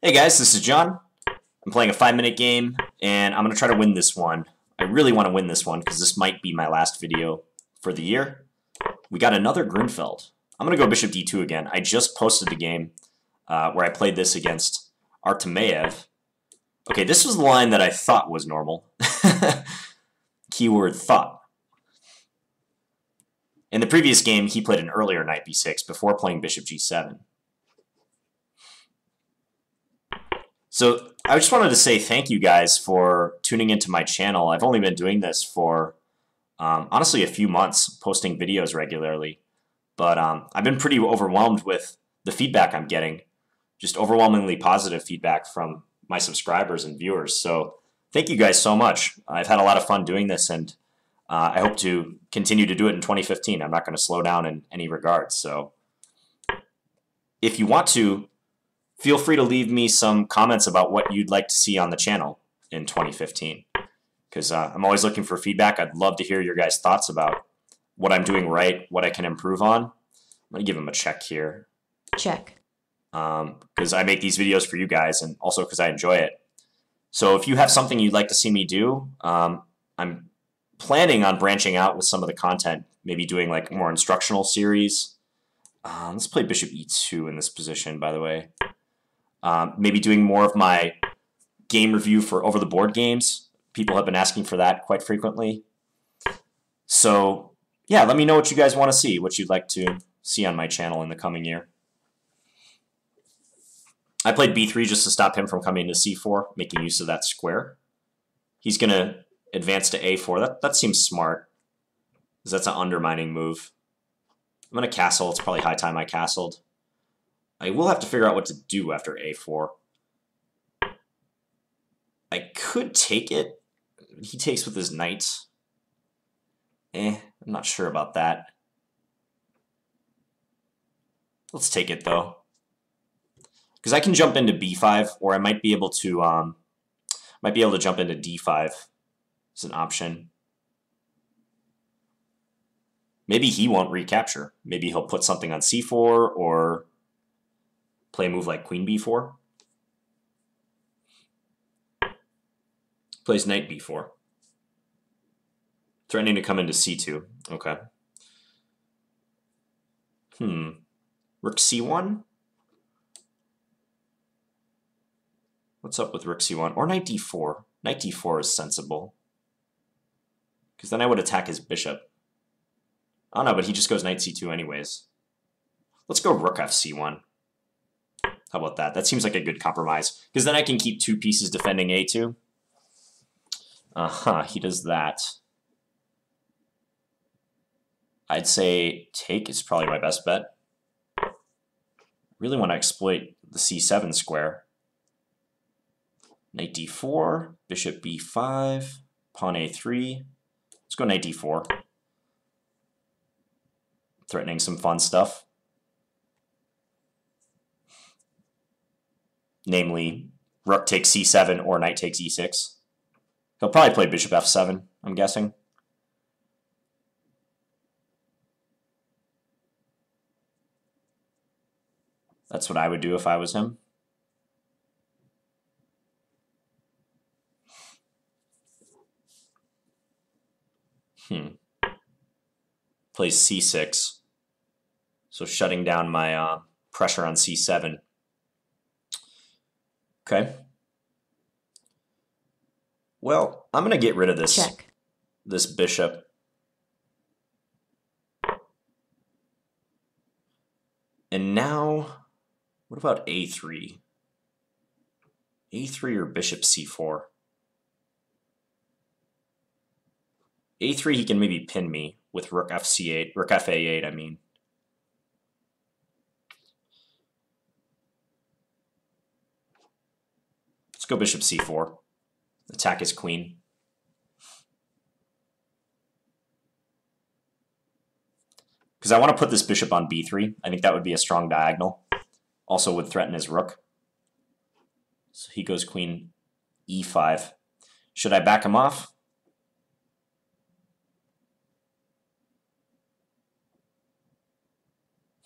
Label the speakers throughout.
Speaker 1: Hey guys, this is John. I'm playing a five minute game and I'm going to try to win this one. I really want to win this one because this might be my last video for the year. We got another Grunfeld. I'm going to go Bishop D2 again. I just posted the game uh, where I played this against Artemiev. Okay, this was the line that I thought was normal. Keyword thought. In the previous game, he played an earlier knight b6 before playing bishop g7. So I just wanted to say thank you guys for tuning into my channel. I've only been doing this for um, honestly a few months, posting videos regularly. But um, I've been pretty overwhelmed with the feedback I'm getting, just overwhelmingly positive feedback from my subscribers and viewers. So thank you guys so much. I've had a lot of fun doing this, and uh, I hope to continue to do it in 2015. I'm not going to slow down in any regard. So if you want to feel free to leave me some comments about what you'd like to see on the channel in 2015 because uh, I'm always looking for feedback. I'd love to hear your guys' thoughts about what I'm doing right, what I can improve on. I'm going to give them a check here.
Speaker 2: Check.
Speaker 1: Because um, I make these videos for you guys and also because I enjoy it. So if you have something you'd like to see me do, um, I'm planning on branching out with some of the content, maybe doing like more instructional series. Um, let's play bishop e2 in this position, by the way. Um, maybe doing more of my game review for over the board games. People have been asking for that quite frequently. So yeah, let me know what you guys want to see, what you'd like to see on my channel in the coming year. I played b3 just to stop him from coming to c4, making use of that square. He's going to advance to a4. That, that seems smart, because that's an undermining move. I'm going to castle. It's probably high time I castled. I will have to figure out what to do after a4. I could take it. He takes with his knight. Eh, I'm not sure about that. Let's take it, though. Because I can jump into b5, or I might be able to um, might be able to jump into d5 as an option. Maybe he won't recapture. Maybe he'll put something on c4, or play a move like queen b4. Plays knight b4. Threatening to come into c2. Okay. Hmm. Rook c1? What's up with rook c1? Or knight d4. Knight d4 is sensible. Because then I would attack his bishop. Oh no, but he just goes knight c2 anyways. Let's go rook f c1. How about that? That seems like a good compromise. Because then I can keep two pieces defending a2. Uh-huh, he does that. I'd say take is probably my best bet. Really want to exploit the c7 square. Knight d4, bishop b5, pawn a3. Let's go knight d4. Threatening some fun stuff. Namely rook takes c7 or knight takes e6. He'll probably play bishop f7, I'm guessing. That's what I would do if I was him. Hmm. Plays c6. So shutting down my uh, pressure on c7. Okay. Well, I'm going to get rid of this
Speaker 2: Check.
Speaker 1: this bishop. And now, what about a3? a3 or bishop c4? a3 he can maybe pin me with rook fc8, rook fa8 I mean. Go bishop c4. Attack his queen. Because I want to put this bishop on b3. I think that would be a strong diagonal. Also would threaten his rook. So he goes queen e5. Should I back him off?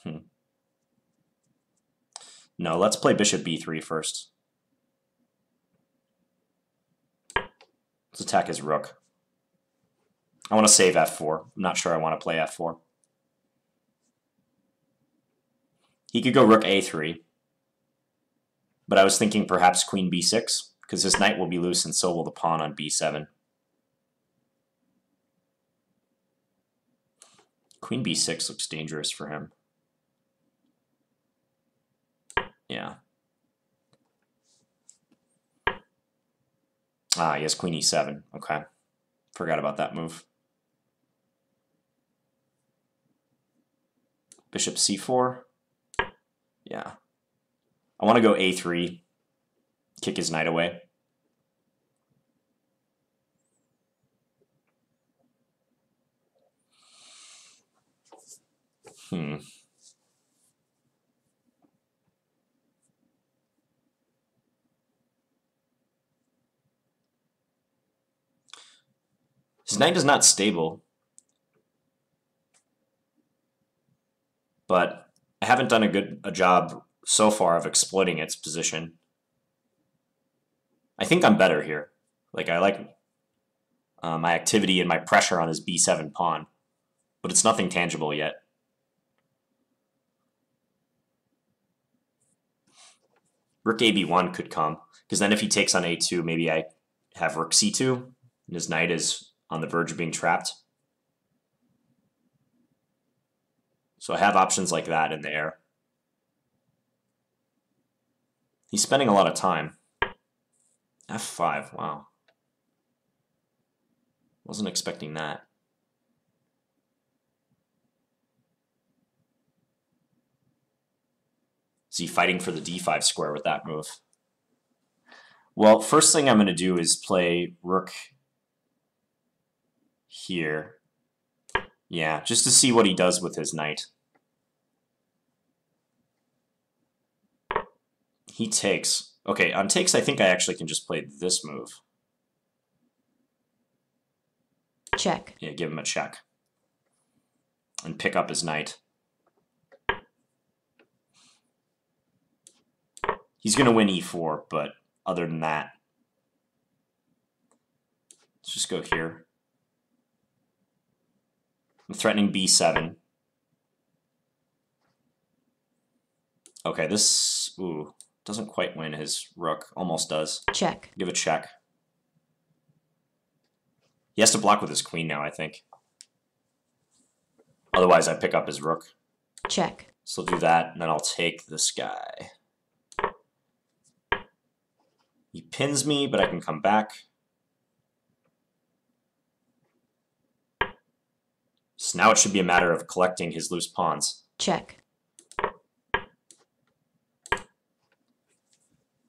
Speaker 1: Hmm. No, let's play bishop b3 first. Let's attack his rook. I want to save f4. I'm not sure I want to play f4. He could go rook a3. But I was thinking perhaps queen b6, because his knight will be loose and so will the pawn on b7. Queen b6 looks dangerous for him. Yeah. Ah, yes, queen e7. Okay. Forgot about that move. Bishop c4. Yeah. I want to go a3, kick his knight away. Hmm. His knight is not stable. But I haven't done a good a job so far of exploiting its position. I think I'm better here. Like, I like uh, my activity and my pressure on his b7 pawn. But it's nothing tangible yet. Rook ab1 could come, because then if he takes on a2, maybe I have rook c2, and his knight is on the verge of being trapped. So I have options like that in the air. He's spending a lot of time. F5, wow. Wasn't expecting that. Is he fighting for the d5 square with that move? Well, first thing I'm going to do is play rook here. Yeah, just to see what he does with his knight. He takes. Okay, on takes, I think I actually can just play this move.
Speaker 2: Check.
Speaker 1: Yeah, give him a check. And pick up his knight. He's going to win e4, but other than that, let's just go here. I'm threatening b7. Okay, this ooh doesn't quite win his rook. Almost does.
Speaker 2: Check.
Speaker 1: Give a check. He has to block with his queen now, I think. Otherwise, I pick up his rook.
Speaker 2: Check.
Speaker 1: So I'll do that, and then I'll take this guy. He pins me, but I can come back. Now it should be a matter of collecting his loose pawns.
Speaker 2: Check.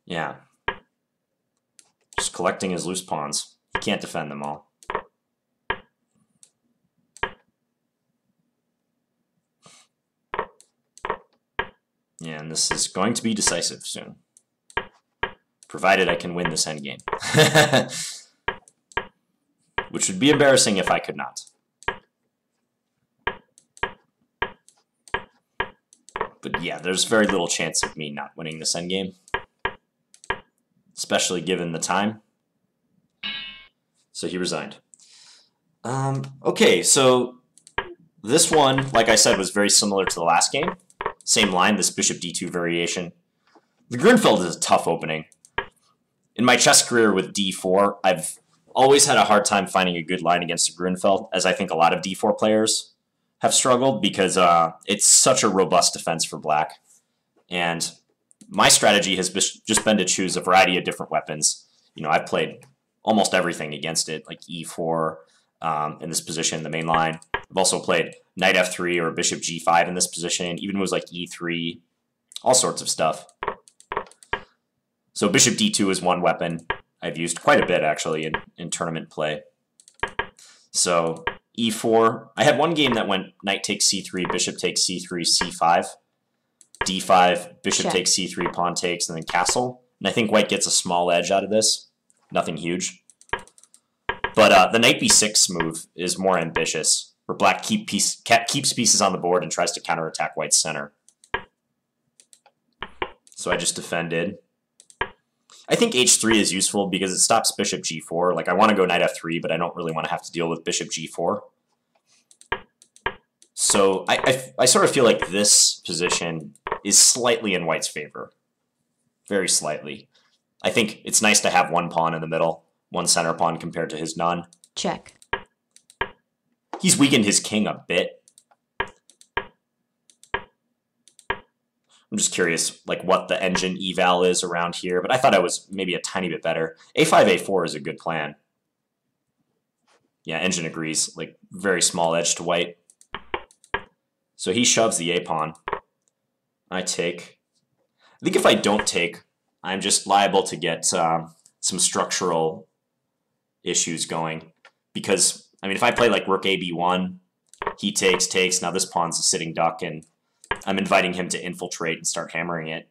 Speaker 1: Yeah. Just collecting his loose pawns. He can't defend them all. Yeah, and this is going to be decisive soon. Provided I can win this endgame. Which would be embarrassing if I could not. Yeah, there's very little chance of me not winning this endgame. Especially given the time. So he resigned. Um, okay, so this one, like I said, was very similar to the last game. Same line, this bishop d2 variation. The Grunfeld is a tough opening. In my chess career with d4, I've always had a hard time finding a good line against the Grunfeld, as I think a lot of d4 players have struggled because uh, it's such a robust defense for black. And my strategy has just been to choose a variety of different weapons. You know, I've played almost everything against it, like e4 um, in this position, the main line. I've also played knight f3 or bishop g5 in this position, even moves like e3, all sorts of stuff. So bishop d2 is one weapon I've used quite a bit, actually, in, in tournament play. So e4. I had one game that went knight takes c3, bishop takes c3, c5, d5, bishop Check. takes c3, pawn takes, and then castle. And I think white gets a small edge out of this. Nothing huge. But uh, the knight b6 move is more ambitious, where black keep piece, keeps pieces on the board and tries to counterattack white's center. So I just defended. I think h3 is useful because it stops bishop g4. Like I want to go knight f3, but I don't really want to have to deal with bishop g4. So I, I, I sort of feel like this position is slightly in white's favor. Very slightly. I think it's nice to have one pawn in the middle, one center pawn compared to his none.
Speaker 2: check,
Speaker 1: He's weakened his king a bit. I'm just curious, like what the engine eval is around here, but I thought I was maybe a tiny bit better. A5, A4 is a good plan. Yeah, engine agrees. Like very small edge to white. So he shoves the A pawn. I take. I think if I don't take, I'm just liable to get um, some structural issues going because I mean, if I play like Rook AB1, he takes, takes. Now this pawn's a sitting duck, and I'm inviting him to infiltrate and start hammering it.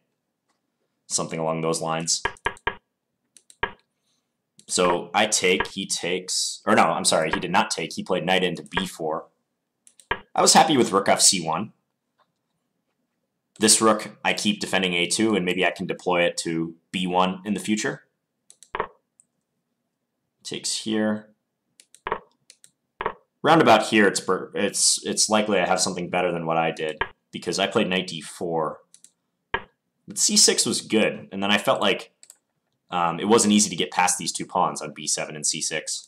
Speaker 1: Something along those lines. So I take, he takes, or no, I'm sorry, he did not take. He played knight into b4. I was happy with rook fc1. This rook, I keep defending a2, and maybe I can deploy it to b1 in the future. Takes here. Round about here, it's it's it's likely I have something better than what I did because I played knight d4. But c6 was good, and then I felt like um, it wasn't easy to get past these two pawns on b7 and c6.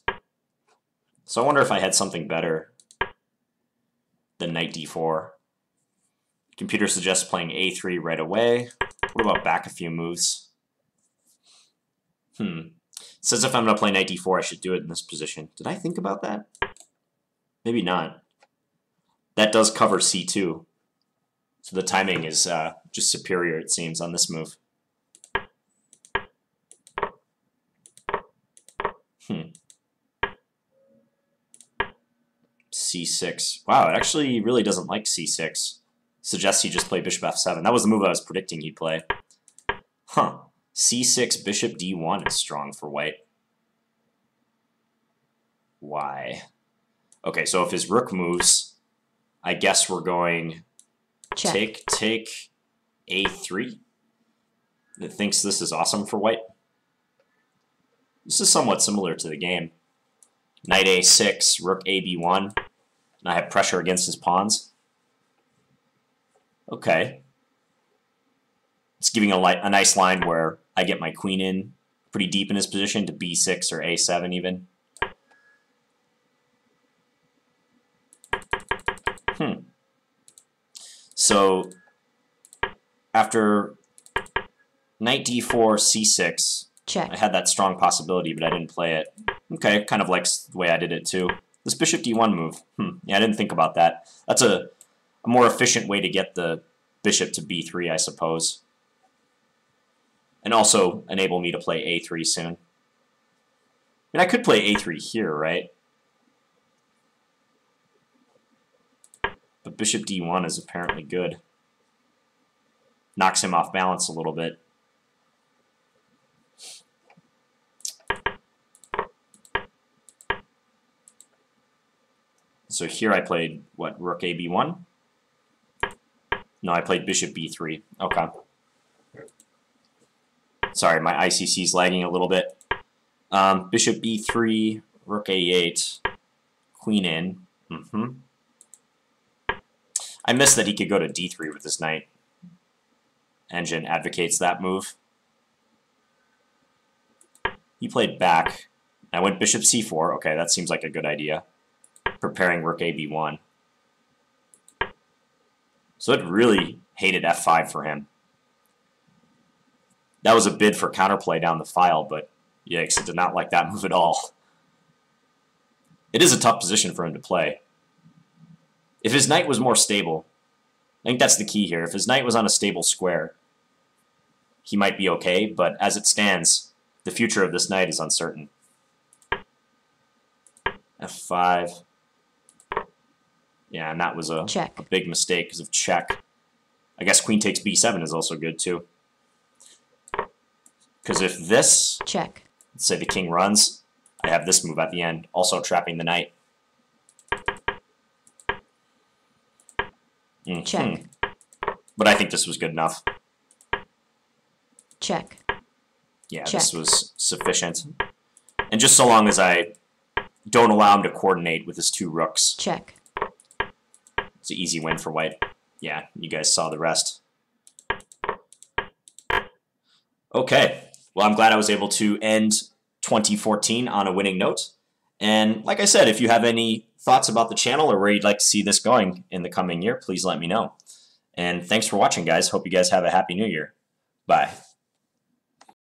Speaker 1: So I wonder if I had something better than knight d4. Computer suggests playing a3 right away. What about back a few moves? Hmm. It says if I'm going to play knight d4, I should do it in this position. Did I think about that? Maybe not. That does cover c2. So the timing is uh, just superior, it seems, on this move. Hmm. c6. Wow, it actually really doesn't like c6. Suggests he just play bishop f7. That was the move I was predicting he'd play. Huh. c6, bishop d1 is strong for white. Why? Okay, so if his rook moves, I guess we're going
Speaker 2: check,
Speaker 1: take, take, a3. It thinks this is awesome for white. This is somewhat similar to the game. Knight a6, rook ab1, and I have pressure against his pawns. Okay. It's giving a, light, a nice line where I get my queen in pretty deep in his position to b6 or a7 even. Hmm. So after knight d4, c6,
Speaker 2: check,
Speaker 1: I had that strong possibility, but I didn't play it. Okay, kind of likes the way I did it too. This bishop d1 move. Hmm. Yeah, I didn't think about that. That's a, a more efficient way to get the bishop to b3, I suppose. And also enable me to play a3 soon. I mean, I could play a3 here, right? But bishop d1 is apparently good. Knocks him off balance a little bit. So here I played, what, rook a b1? No, I played bishop b3. Okay. Sorry, my ICC is lagging a little bit. Um, bishop b3, rook a8, queen in. Mm -hmm. I missed that he could go to d3 with his knight. Engine advocates that move. He played back. I went bishop c4. Okay, that seems like a good idea. Preparing rook a b1. So it really hated f5 for him. That was a bid for counterplay down the file, but yikes, it did not like that move at all. It is a tough position for him to play. If his knight was more stable, I think that's the key here. If his knight was on a stable square, he might be okay, but as it stands, the future of this knight is uncertain. F5. Yeah, and that was a,
Speaker 2: check.
Speaker 1: a big mistake because of check. I guess queen takes b7 is also good too. Because if this,
Speaker 2: check,
Speaker 1: let's say the king runs, I have this move at the end, also trapping the knight. Mm -hmm.
Speaker 2: check,
Speaker 1: But I think this was good enough.
Speaker 2: check,
Speaker 1: yeah,
Speaker 2: Check.
Speaker 1: this was sufficient. And just so long as I don't allow him to coordinate with his two rooks,
Speaker 2: check,
Speaker 1: it's an easy win for white. Yeah, you guys saw the rest. Okay, well, I'm glad I was able to end 2014 on a winning note. And like I said, if you have any thoughts about the channel or where you'd like to see this going in the coming year, please let me know. And thanks for watching, guys. Hope you guys have a happy new year. Bye.